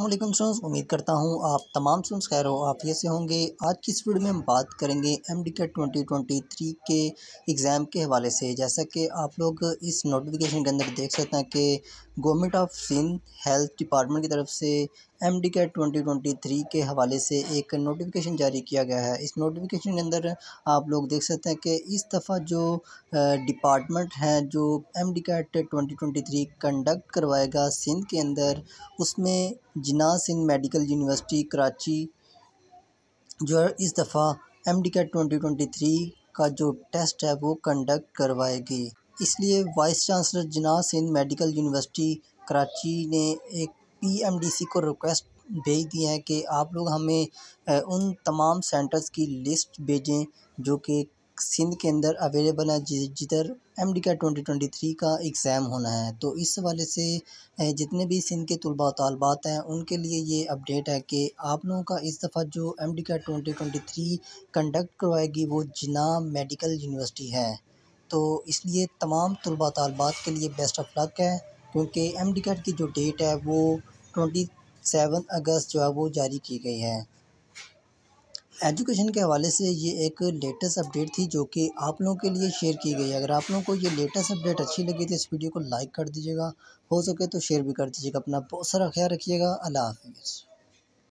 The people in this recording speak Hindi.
वालेकुम स्टूडेंट्स उम्मीद करता हूँ आप तमाम स्टूडेंट्स खैर हो आप से होंगे। आज की इस वीडियो में हम बात करेंगे एम डी के ट्वेंटी ट्वेंटी थ्री के एग्ज़ाम के हवाले से। जैसा कि आप लोग इस नोटिफिकेशन के अंदर देख सकते हैं कि government of Sindh health department की तरफ़ से M D CAT twenty twenty three के हवाले से एक नोटिफिकेशन जारी किया गया है। इस नोटिफिकेशन के अंदर आप लोग देख सकते हैं कि इस दफ़ा जो डिपार्टमेंट है, जो M D CAT twenty twenty three conduct करवाएगा सिंध के अंदर, उसमें जिना सिंध मेडिकल यूनिवर्सिटी कराची, जो है इस दफ़ा M D CAT twenty twenty three का जो टेस्ट है, वो कंडक्ट करवाएगी। इसलिए वाइस चांसलर जना सिंध मेडिकल यूनिवर्सिटी कराची ने एक पीएमडीसी को रिक्वेस्ट भेज दी है कि आप लोग हमें उन तमाम सेंटर्स की लिस्ट भेजें जो कि सिंध के अंदर अवेलेबल है जिधर एम डी का ट्वेंटी ट्वेंटी थ्री का एग्ज़ाम होना है। तो इस हवाले से जितने भी सिंध के तलबा तलबात हैं, उनके लिए ये अपडेट है कि आप लोगों का इस दफ़ा जो एम डी का ट्वेंटी ट्वेंटी थ्री कंडक्ट करवाएगी, वो जिना मेडिकल यूनिवर्सिटी है। तो इसलिए तमाम तलबा तलबात के लिए बेस्ट ऑफ़ लक है। क्योंकि एम डी की जो डेट है वो ट्वेंटी सेवन अगस्त जो है वो जारी की गई है। एजुकेशन के हवाले से ये एक लेटेस्ट अपडेट थी जो कि आप लोगों के लिए शेयर की गई है। अगर आप लोगों को ये लेटेस्ट अपडेट अच्छी लगी तो इस वीडियो को लाइक कर दीजिएगा। हो सके तो शेयर भी कर दीजिएगा। अपना बहुत सारा ख्याल रखिएगा। अल्लाह हाफिज़।